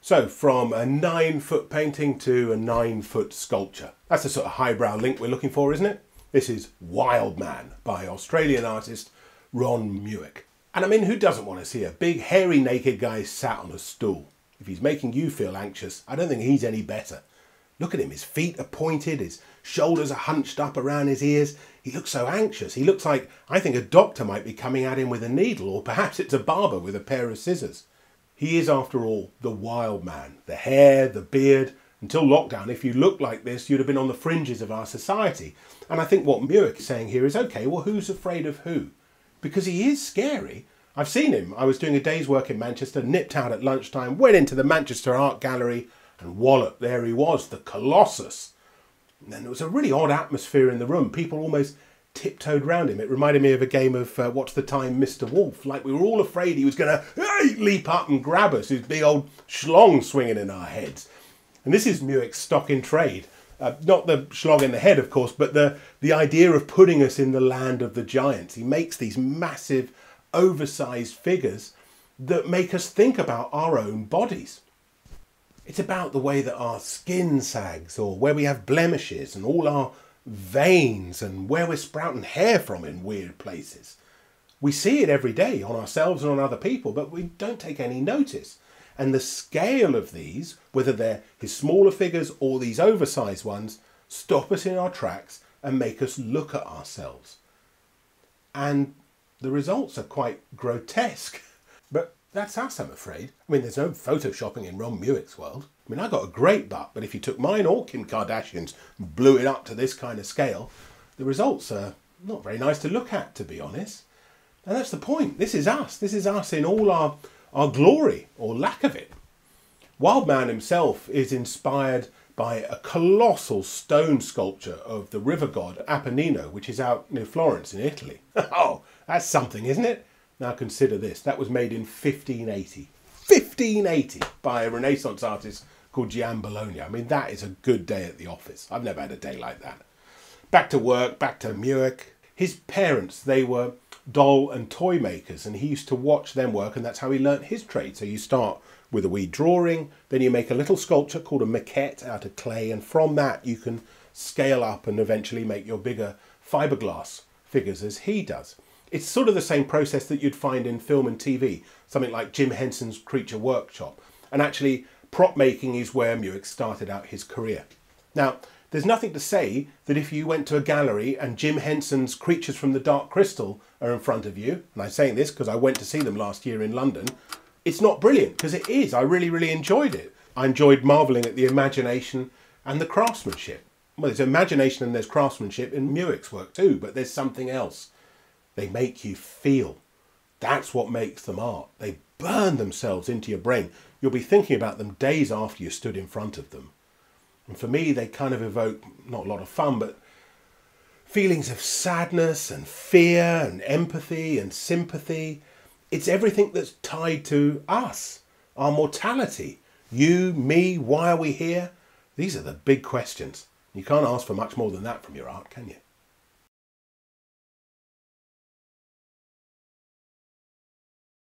So, from a nine foot painting to a nine foot sculpture. That's the sort of highbrow link we're looking for, isn't it? This is Wild Man by Australian artist Ron Mueck. And I mean, who doesn't want to see a big, hairy, naked guy sat on a stool? If he's making you feel anxious, I don't think he's any better. Look at him, his feet are pointed, his shoulders are hunched up around his ears. He looks so anxious. He looks like I think a doctor might be coming at him with a needle, or perhaps it's a barber with a pair of scissors. He is, after all, the wild man. The hair, the beard. Until lockdown, if you looked like this, you'd have been on the fringes of our society. And I think what Mueck is saying here is okay, well, who's afraid of who? Because he is scary. I've seen him. I was doing a day's work in Manchester, nipped out at lunchtime, went into the Manchester Art Gallery, and wallop, there he was, the Colossus. And then there was a really odd atmosphere in the room. People almost tiptoed round him. It reminded me of a game of uh, What's the Time, Mr. Wolf. Like we were all afraid he was going to hey, leap up and grab us, his big old schlong swinging in our heads. And this is Mueck's stock in trade. Uh, not the schlong in the head, of course, but the, the idea of putting us in the land of the giants. He makes these massive, oversized figures that make us think about our own bodies. It's about the way that our skin sags or where we have blemishes and all our veins and where we're sprouting hair from in weird places. We see it every day on ourselves and on other people, but we don't take any notice. And the scale of these, whether they're his smaller figures or these oversized ones, stop us in our tracks and make us look at ourselves. And the results are quite grotesque. But that's us, I'm afraid. I mean, there's no photoshopping in Ron Mueck's world. I mean, I got a great butt, but if you took mine or Kim Kardashian's and blew it up to this kind of scale, the results are not very nice to look at, to be honest. And that's the point. This is us. This is us in all our, our glory, or lack of it. Wildman himself is inspired by a colossal stone sculpture of the river god Apennino, which is out near Florence in Italy. oh, that's something, isn't it? Now consider this. That was made in 1580. 1580 by a Renaissance artist called Giambologna. I mean, that is a good day at the office. I've never had a day like that. Back to work, back to Mueck. His parents, they were doll and toy makers, and he used to watch them work, and that's how he learnt his trade. So you start with a wee drawing, then you make a little sculpture called a maquette out of clay, and from that you can scale up and eventually make your bigger fiberglass figures as he does. It's sort of the same process that you'd find in film and TV, something like Jim Henson's Creature Workshop. And actually, prop making is where Mueck started out his career. Now, there's nothing to say that if you went to a gallery and Jim Henson's Creatures from the Dark Crystal are in front of you, and I'm saying this because I went to see them last year in London, it's not brilliant because it is. I really, really enjoyed it. I enjoyed marvelling at the imagination and the craftsmanship. Well, there's imagination and there's craftsmanship in Mueck's work too, but there's something else. They make you feel. That's what makes them art. They burn themselves into your brain. You'll be thinking about them days after you stood in front of them. And for me, they kind of evoke not a lot of fun, but feelings of sadness and fear and empathy and sympathy. It's everything that's tied to us, our mortality. You, me, why are we here? These are the big questions. You can't ask for much more than that from your art, can you?